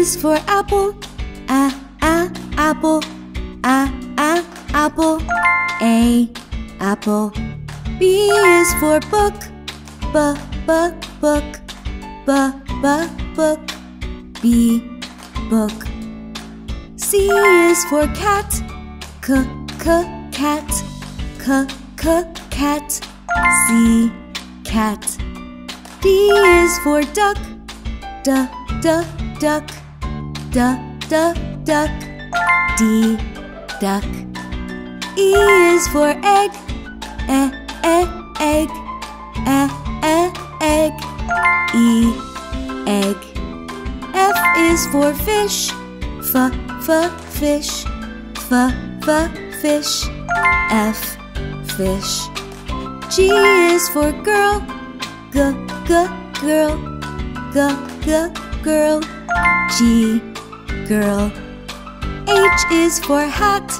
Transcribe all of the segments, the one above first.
is for apple, a, a, apple, a, a, apple, a, apple. B is for book, b, b, book, b, b, book, b, book. C is for cat, c, c, cat, c, c, cat, C, cat. D is for duck, d, d, duck, d, d, duck, D, duck. E is for egg, e, e, egg, e, e, egg, E, egg. F is for fish, f, f, fish, f, f, fish, F, fish. G is for girl, g, g, girl, g, g, girl, G, girl. H is for hat,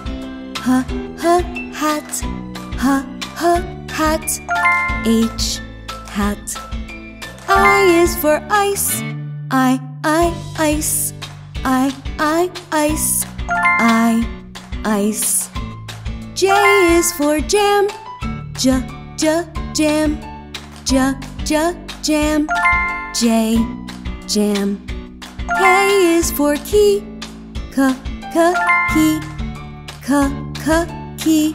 h, h, hat, h, h, hat, H, hat. I is for ice, I, I, ice, I, I, ice, I, ice. J is for jam, j, j, jam, j, j, jam, J, jam. K is for key, k, k, key, k, k, key,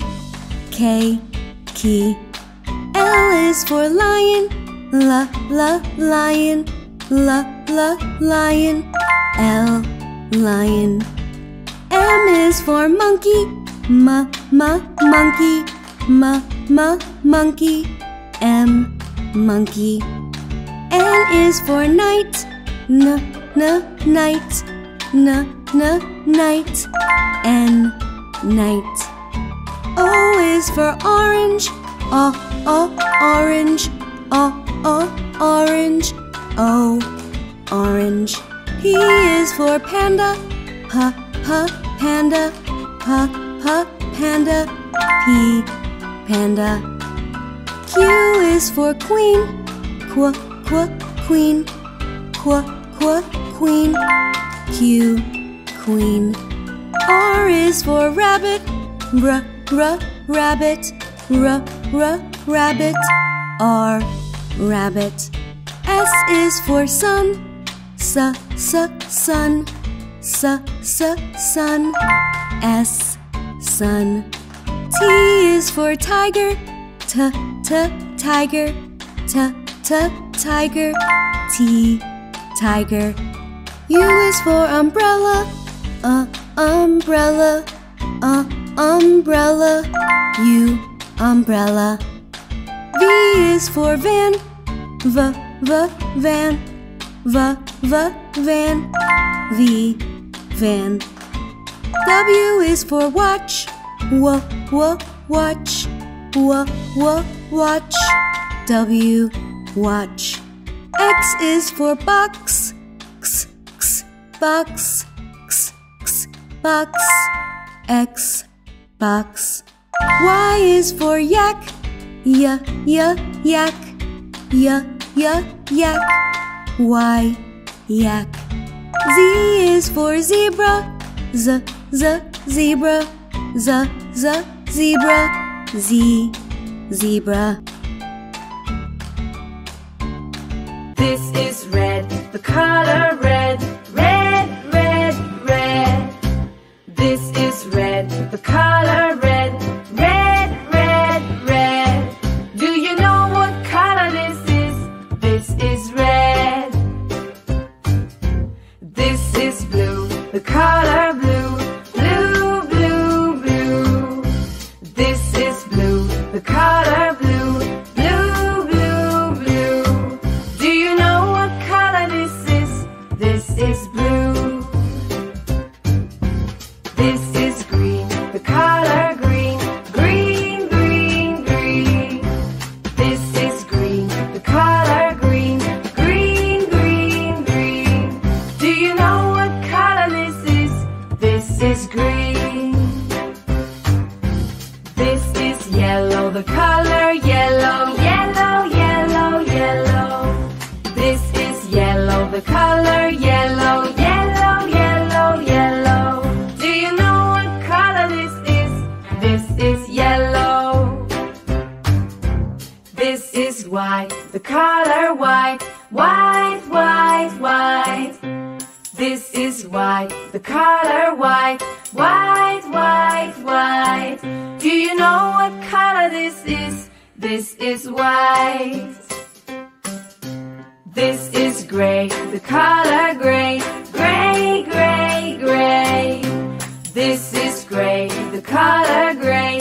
K, key. L is for lion, l, l, lion, l, l, lion, L, lion. M is for monkey, m, m, monkey, m, m, monkey, M, monkey. N is for night, n, n, night, n, n, night, N, night. O is for orange, o, o, orange, o, o, orange, O, orange. P is for panda, p, p, panda, p, p, panda, P, panda. Q is for queen, qu, qu, queen, qu, qu, queen, Q, queen. R is for rabbit, r, r, rabbit, r, r, rabbit, R, rabbit. S is for sun, s, s, sun, s, s, sun, S, sun. T is for tiger, t, t, tiger, t, t, tiger, T, tiger. U is for umbrella, uh, umbrella, uh, umbrella, U, umbrella. V is for van, v, v, van, v, v, van, V, van. W is for watch, w, w, watch, w, w, watch, W, watch. X is for box, box, x, x, box, X, box. Y is for yak, y, y, yak, y, y, yak, Y, yak. Z is for zebra, z, z, zebra, z, z, zebra, Z, zebra. This is red, the color red, red. This is white, the color white, white, white, white. This is white, the color white, white, white, white. Do you know what color this is? This is white. This is gray, the color gray, gray, gray, gray. This is gray, the color gray,